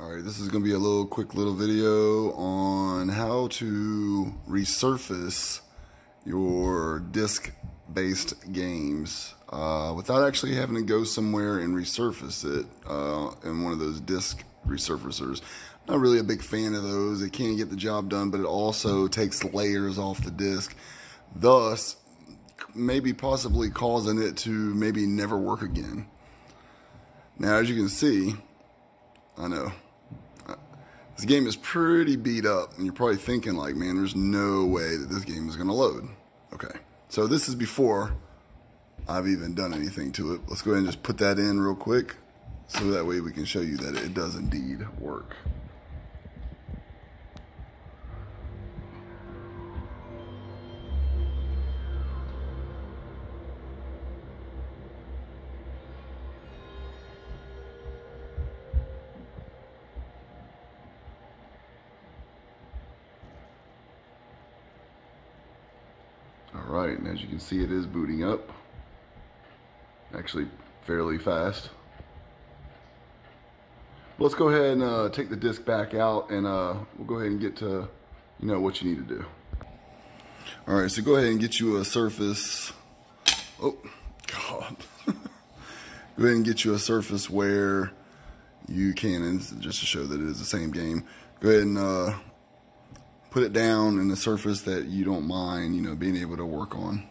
All right, this is going to be a little quick little video on how to resurface your disc-based games uh, without actually having to go somewhere and resurface it uh, in one of those disc resurfacers. Not really a big fan of those. It can get the job done, but it also takes layers off the disc, thus maybe possibly causing it to maybe never work again. Now, as you can see, I know this game is pretty beat up, and you're probably thinking like, man, there's no way that this game is going to load. Okay, so this is before I've even done anything to it. Let's go ahead and just put that in real quick, so that way we can show you that it does indeed work. Right, and as you can see, it is booting up. Actually, fairly fast. Let's go ahead and uh, take the disc back out and uh, we'll go ahead and get to, you know, what you need to do. All right, so go ahead and get you a surface. Oh, God. go ahead and get you a surface where you can, and just to show that it is the same game, go ahead and uh, put it down in the surface that you don't mind, you know, being able to work on.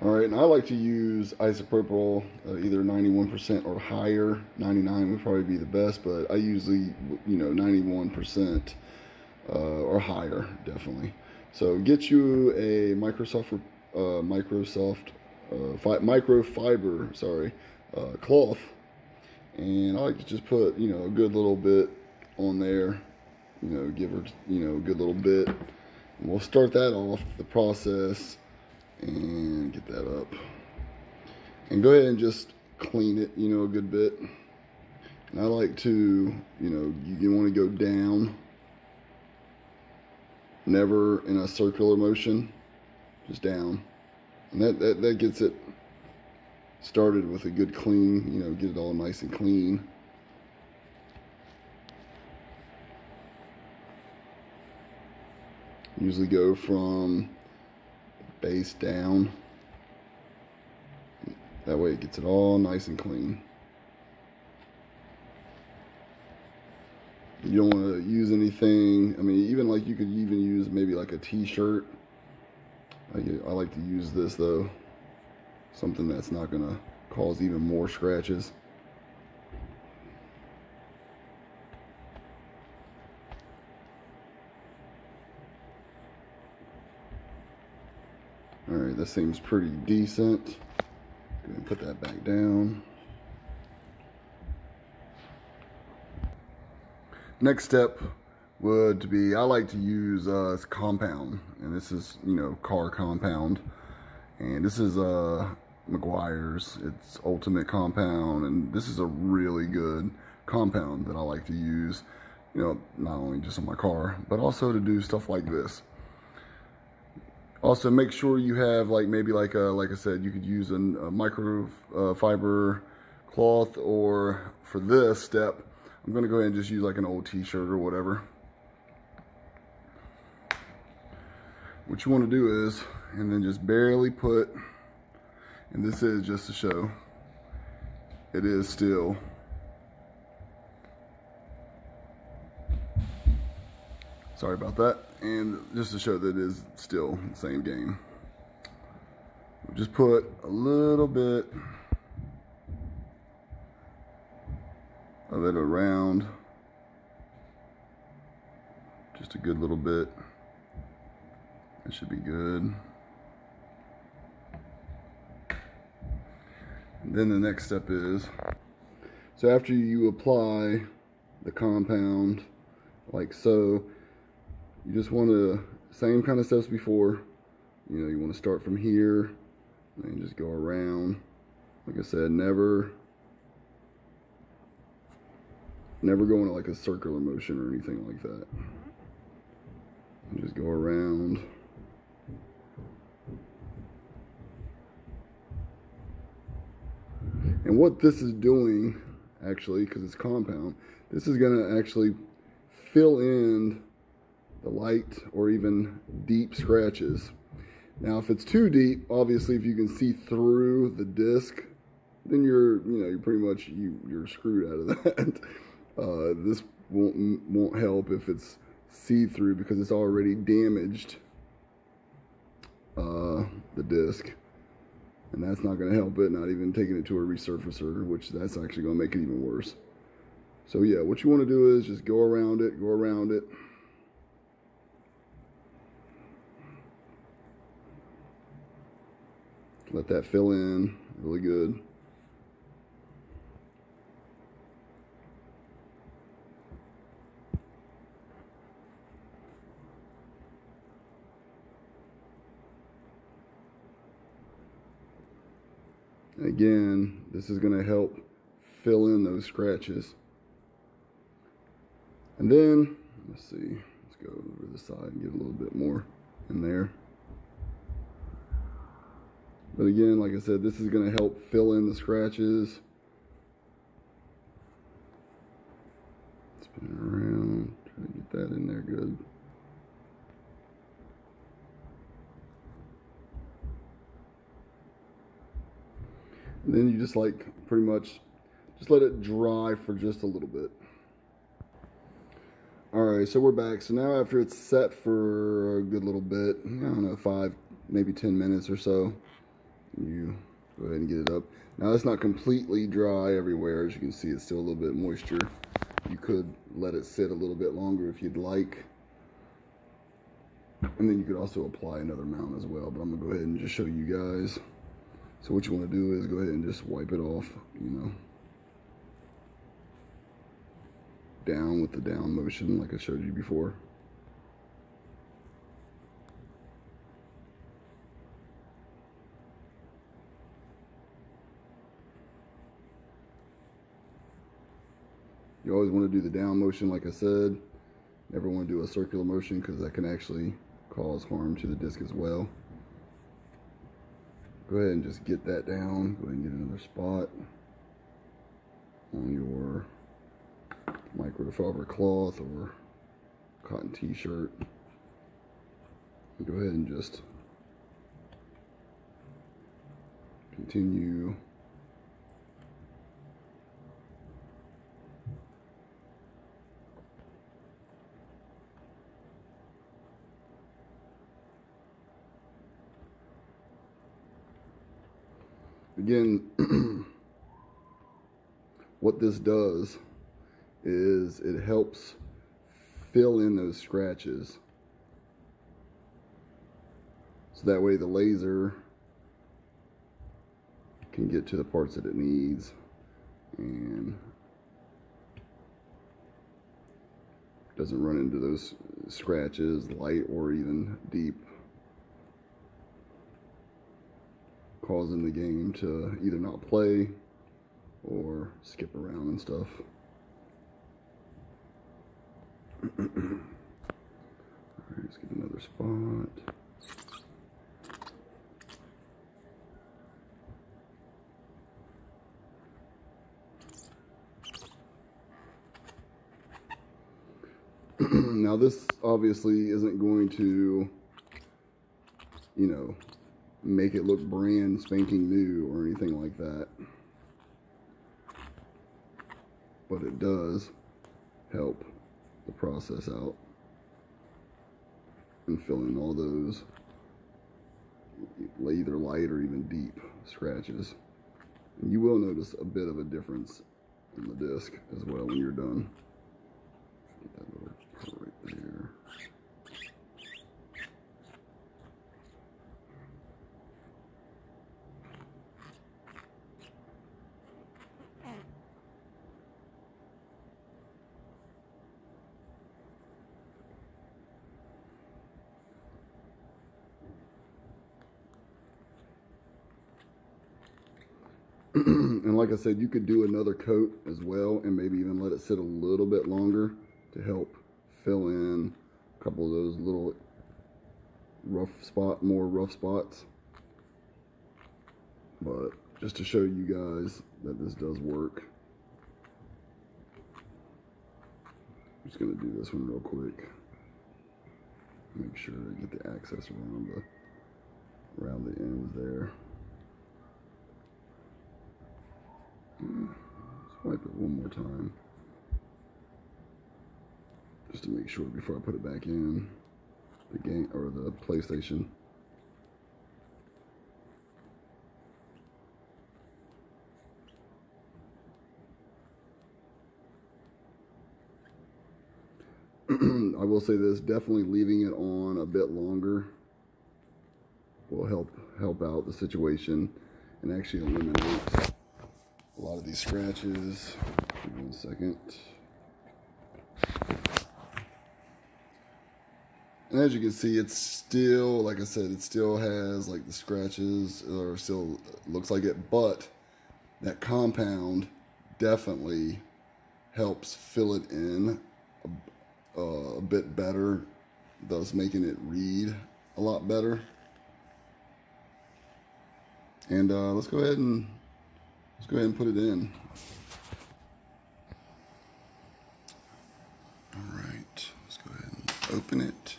All right, and I like to use isopropyl uh, either 91% or higher. 99 would probably be the best, but I usually, you know, 91% uh, or higher, definitely. So get you a Microsoft, uh, Microsoft, uh, fi microfiber, sorry, uh, cloth. And I like to just put, you know, a good little bit on there you know, give her, you know, a good little bit. And we'll start that off, the process, and get that up. And go ahead and just clean it, you know, a good bit. And I like to, you know, you want to go down, never in a circular motion, just down. And that, that, that gets it started with a good clean, you know, get it all nice and clean. Usually go from base down. That way it gets it all nice and clean. You don't want to use anything, I mean, even like you could even use maybe like a t-shirt. I, I like to use this though. Something that's not going to cause even more scratches. All right, this seems pretty decent. Go and put that back down. Next step would be, I like to use uh, compound, and this is, you know, car compound. And this is uh, Meguiar's, it's ultimate compound, and this is a really good compound that I like to use, you know, not only just on my car, but also to do stuff like this. Also, make sure you have like maybe like a, like I said, you could use a, a microfiber uh, cloth or for this step, I'm gonna go ahead and just use like an old t-shirt or whatever. What you wanna do is, and then just barely put, and this is just to show, it is still Sorry about that. And just to show that it is still the same game. Just put a little bit of it around. Just a good little bit. It should be good. And then the next step is, so after you apply the compound like so, you just want to, same kind of steps before, you know, you want to start from here and just go around. Like I said, never, never go into like a circular motion or anything like that. And just go around. And what this is doing actually, because it's compound. This is going to actually fill in the light or even deep scratches. Now, if it's too deep, obviously, if you can see through the disc, then you're, you know, you're pretty much, you, you're screwed out of that. Uh, this won't, won't help if it's see-through because it's already damaged uh, the disc. And that's not going to help it, not even taking it to a resurfacer, which that's actually going to make it even worse. So yeah, what you want to do is just go around it, go around it. Let that fill in really good. Again, this is going to help fill in those scratches. And then, let's see, let's go over the side and get a little bit more in there. But again, like I said, this is going to help fill in the scratches. Spin it around, try to get that in there good. And then you just like pretty much just let it dry for just a little bit. All right, so we're back. So now after it's set for a good little bit, I don't know, five, maybe 10 minutes or so, you go ahead and get it up. Now it's not completely dry everywhere. As you can see, it's still a little bit moisture. You could let it sit a little bit longer if you'd like. And then you could also apply another mount as well, but I'm gonna go ahead and just show you guys. So what you wanna do is go ahead and just wipe it off, you know. Down with the down motion like I showed you before. You always want to do the down motion, like I said. Never want to do a circular motion because that can actually cause harm to the disc as well. Go ahead and just get that down. Go ahead and get another spot on your microfiber cloth or cotton t-shirt. Go ahead and just continue again, what this does is it helps fill in those scratches. So that way the laser can get to the parts that it needs and doesn't run into those scratches, light or even deep. Causing the game to either not play or skip around and stuff. Alright, let's get another spot. now this obviously isn't going to, you know, make it look brand spanking new or anything like that. But it does help the process out and fill in all those either light or even deep scratches. And you will notice a bit of a difference in the disc as well when you're done. Get that right there. and like I said, you could do another coat as well and maybe even let it sit a little bit longer to help fill in a couple of those little rough spot, more rough spots. But just to show you guys that this does work. I'm just gonna do this one real quick. Make sure I get the access around the around the ends there. Let's wipe it one more time. Just to make sure before I put it back in the game or the PlayStation. I will say this, definitely leaving it on a bit longer will help help out the situation and actually eliminate a lot of these scratches. Give me one second. And as you can see, it's still, like I said, it still has like the scratches or still looks like it, but that compound definitely helps fill it in a, a bit better, thus making it read a lot better. And uh, let's go ahead and let's go ahead and put it in. All right, let's go ahead and open it.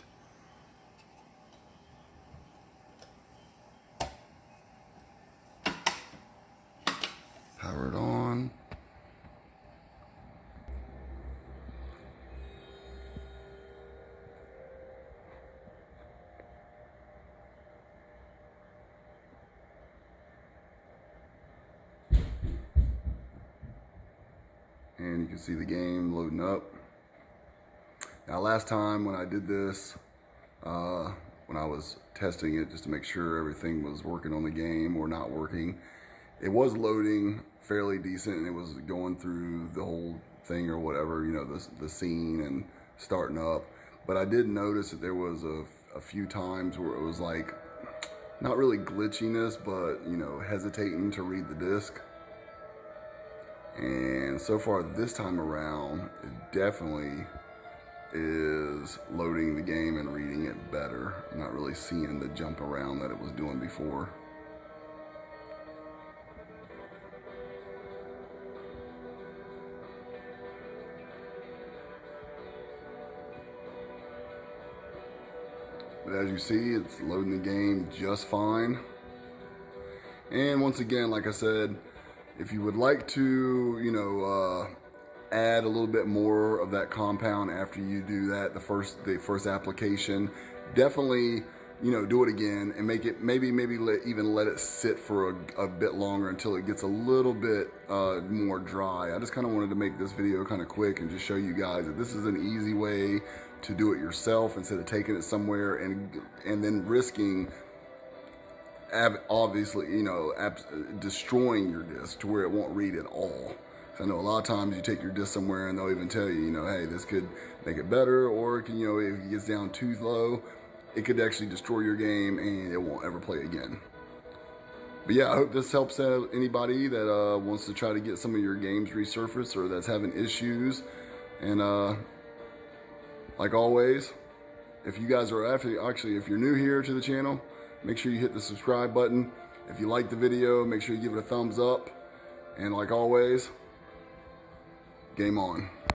Power it on. and you can see the game loading up. Now last time when I did this, uh, when I was testing it just to make sure everything was working on the game or not working, it was loading fairly decent and it was going through the whole thing or whatever, you know, the, the scene and starting up. But I did notice that there was a, a few times where it was like, not really glitchiness, but, you know, hesitating to read the disc. And so far this time around, it definitely is loading the game and reading it better. I'm not really seeing the jump around that it was doing before. But as you see, it's loading the game just fine. And once again, like I said, if you would like to, you know, uh, add a little bit more of that compound after you do that, the first the first application, definitely, you know, do it again and make it maybe maybe let, even let it sit for a, a, bit longer until it gets a little bit uh, more dry. I just kind of wanted to make this video kind of quick and just show you guys that this is an easy way to do it yourself instead of taking it somewhere and and then risking obviously, you know, destroying your disc to where it won't read at all. I know a lot of times you take your disc somewhere and they'll even tell you, you know, hey, this could make it better, or can, you know, if it gets down too low, it could actually destroy your game and it won't ever play again. But yeah, I hope this helps anybody that uh, wants to try to get some of your games resurfaced or that's having issues. And uh, like always, if you guys are actually, actually, if you're new here to the channel, Make sure you hit the subscribe button. If you like the video, make sure you give it a thumbs up. And like always, game on.